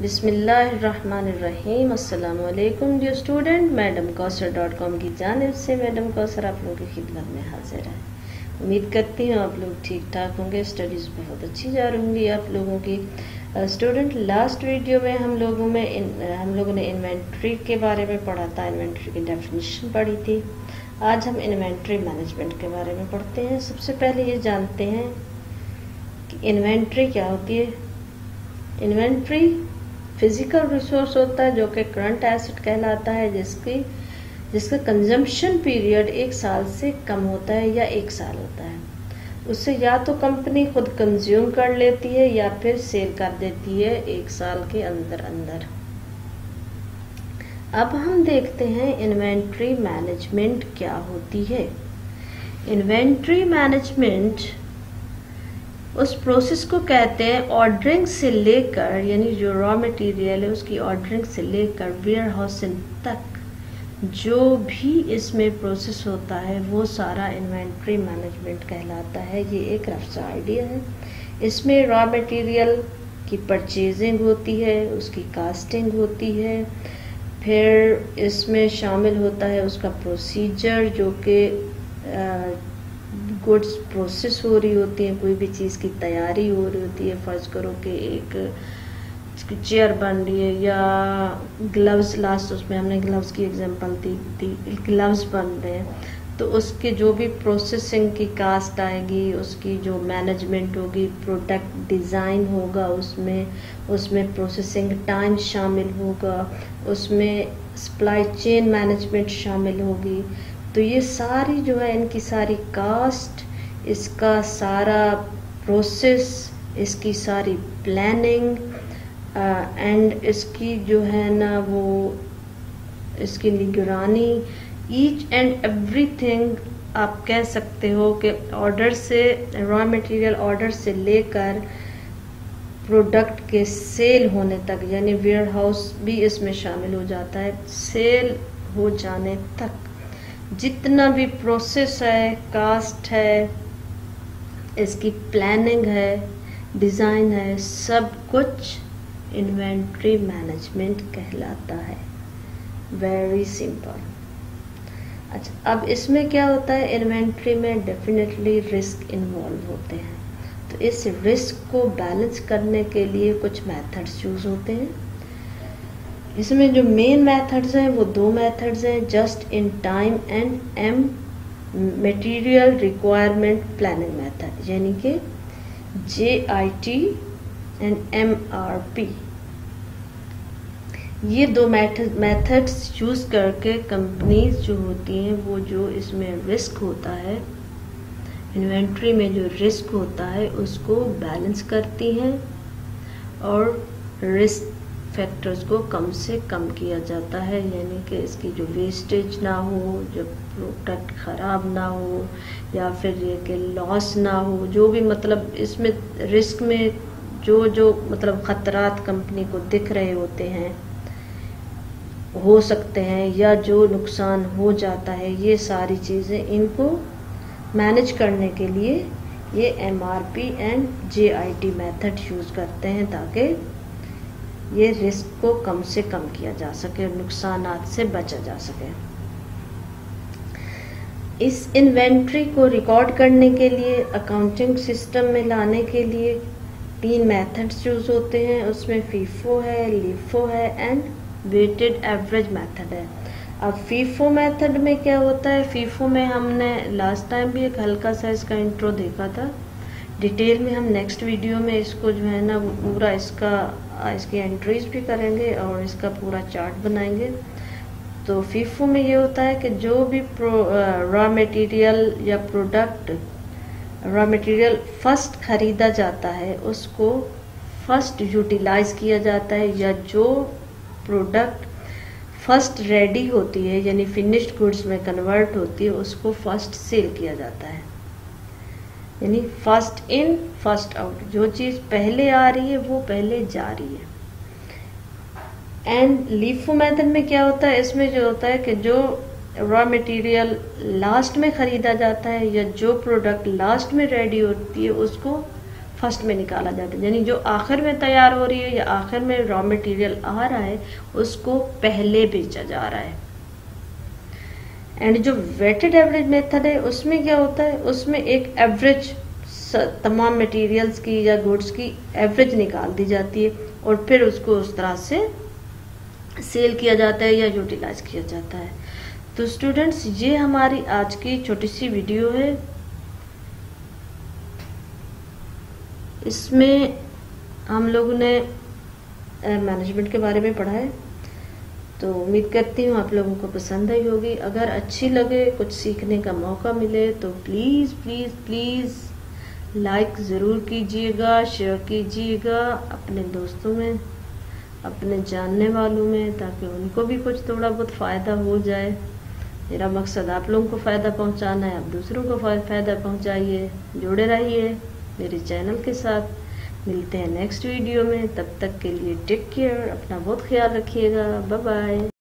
बिसमीम dear student. Madam Kausar dot com की जानब से मैडम कौसर आप लोगों की खिदमत में हाजिर है। उम्मीद करती हूँ आप लोग ठीक ठाक होंगे स्टडीज़ बहुत अच्छी जा रही होंगी आप लोगों की। स्टूडेंट लास्ट वीडियो में हम लोगों में इन, हम लोगों ने इन्वेंट्री के बारे में पढ़ा था इन्वेंट्री की डेफिनेशन पढ़ी थी। आज हम इन्वेंट्री मैनेजमेंट के बारे में पढ़ते हैं। सबसे पहले ये जानते हैं कि इन्वेंट्री क्या होती है। इन्वेंट्री फ़िज़िकल रिसोर्स होता है जो कि करंट एसेट कहलाता है, जिसकी, जिसका कंजम्पशन पीरियड एक साल से कम होता है या एक साल होता है। उससे या तो कंपनी खुद कंज्यूम कर लेती है या फिर सेल कर देती है एक साल के अंदर अंदर। अब हम देखते हैं इन्वेंट्री मैनेजमेंट क्या होती है। इन्वेंट्री मैनेजमेंट उस प्रोसेस को कहते हैं ऑर्डरिंग से लेकर, यानी जो रॉ मटेरियल है, उसकी ऑर्डरिंग से लेकर वेयर हाउसिंग तक, जो भी इसमें प्रोसेस होता है, वो सारा इन्वेंट्री मैनेजमेंट कहलाता है। ये एक रफ सा आइडिया है। इसमें रॉ मटेरियल की परचेजिंग होती है, उसकी कास्टिंग होती है, फिर इसमें शामिल होता है उसका प्रोसीजर जो कि गुड्स प्रोसेस हो रही होती है, कोई भी चीज़ की तैयारी हो रही होती है, फ़र्ज़ करो कि एक चेयर बन रही है या ग्लव्स लास्ट उसमें हमने ग्लव्स की एग्जांपल दी थी ग्लव्स बन रहे हैं। तो उसके जो भी प्रोसेसिंग की कास्ट आएगी, उसकी जो मैनेजमेंट होगी प्रोडक्ट डिज़ाइन होगा, उसमें उसमें प्रोसेसिंग टाइम शामिल होगा, उसमें सप्लाई चेन मैनेजमेंट शामिल होगी तो ये सारी जो है, इनकी सारी कास्ट इसका सारा प्रोसेस इसकी सारी प्लानिंग एंड इसकी जो है ना वो, इसकी निगरानी ईच एंड एवरीथिंग आप कह सकते हो कि ऑर्डर से रॉ मटेरियल ऑर्डर से लेकर प्रोडक्ट के सेल होने तक, यानी वेयर हाउस भी इसमें शामिल हो जाता है सेल हो जाने तक। जितना भी प्रोसेस है कास्ट है, इसकी प्लानिंग है डिज़ाइन है, सब कुछ इन्वेंट्री मैनेजमेंट कहलाता है। वेरी सिंपल अच्छा अब इसमें क्या होता है? इन्वेंट्री में डेफिनेटली रिस्क इन्वॉल्व होते हैं। तो इस रिस्क को बैलेंस करने के लिए कुछ मेथड्स यूज़ होते हैं। इसमें जो मेन मेथड्स हैं, वो दो मेथड्स हैं just in time and M material requirement planning method यानी कि J I T and M R P ये दो मेथड्स यूज़ करके कंपनीज़ जो होती हैं, वो जो इसमें रिस्क होता है इन्वेंट्री में जो रिस्क होता है, उसको बैलेंस करती हैं और रिस्क फैक्टर्स को कम से कम किया जाता है, यानी कि इसकी जो वेस्टेज ना हो जो प्रोडक्ट ख़राब ना हो, या फिर ये कि लॉस ना हो, जो भी मतलब इसमें रिस्क में जो जो मतलब ख़तरात कंपनी को दिख रहे होते हैं, हो सकते हैं, या जो नुकसान हो जाता है, ये सारी चीज़ें इनको मैनेज करने के लिए ये M R P and J I T method use करते हैं ताकि ये रिस्क को कम से कम किया जा सके और नुकसान से बचा जा सके। इस इन्वेंट्री को रिकॉर्ड करने के लिए, अकाउंटिंग सिस्टम में लाने के लिए तीन मेथड्स यूज़ होते हैं। उसमें फीफो है, लीफो है एंड वेटेड एवरेज मेथड है। अब फीफो मेथड में क्या होता है? फीफो में हमने लास्ट टाइम भी एक हल्का सा इसका इंट्रो देखा था। डिटेल में हम नेक्स्ट वीडियो में इसको जो है ना, पूरा इसका, इसकी एंट्रीज भी करेंगे और इसका पूरा चार्ट बनाएँगे। तो फीफो में ये होता है कि जो भी रॉ मटेरियल या प्रोडक्ट रॉ मटेरियल फ़र्स्ट ख़रीदा जाता है, उसको फ़र्स्ट यूटिलाइज किया जाता है या जो प्रोडक्ट फ़र्स्ट रेडी होती है, यानी फिनिश्ड गुड्स में कन्वर्ट होती है, उसको फ़र्स्ट सेल किया जाता है। यानी फ़र्स्ट इन फ़र्स्ट आउट जो चीज़ पहले आ रही है, वो पहले जा रही है। एंड लीफो मेथड में क्या होता है? इसमें जो होता है कि जो रॉ मटेरियल लास्ट में ख़रीदा जाता है या जो प्रोडक्ट लास्ट में रेडी होती है, उसको फ़र्स्ट में निकाला जाता है। यानी जो आखिर में तैयार हो रही है या आखिर में रॉ मटेरियल आ रहा है, उसको पहले बेचा जा रहा है। एंड जो वेटेड एवरेज मेथड है, उसमें क्या होता है? उसमें एक एवरेज तमाम मटेरियल्स की या गुड्स की एवरेज निकाल दी जाती है और फिर उसको उस तरह से सेल किया जाता है या यूटिलाइज किया जाता है। तो स्टूडेंट्स ये हमारी आज की छोटी सी वीडियो है। इसमें हम लोगों ने मैनेजमेंट के बारे में पढ़ा है। तो उम्मीद करती हूँ आप लोगों को पसंद आई होगी। अगर अच्छी लगे, कुछ सीखने का मौका मिले तो प्लीज़ प्लीज़ प्लीज़ लाइक ज़रूर कीजिएगा शेयर कीजिएगा अपने दोस्तों में, अपने जानने वालों में, ताकि उनको भी कुछ थोड़ा बहुत फ़ायदा हो जाए। मेरा मकसद आप लोगों को फ़ायदा पहुंचाना है, आप दूसरों को फ़ायदा पहुंचाइए। जुड़े रहिए मेरे चैनल के साथ। मिलते हैं नेक्स्ट वीडियो में, तब तक के लिए टेक केयर अपना बहुत ख्याल रखिएगा बाय बाय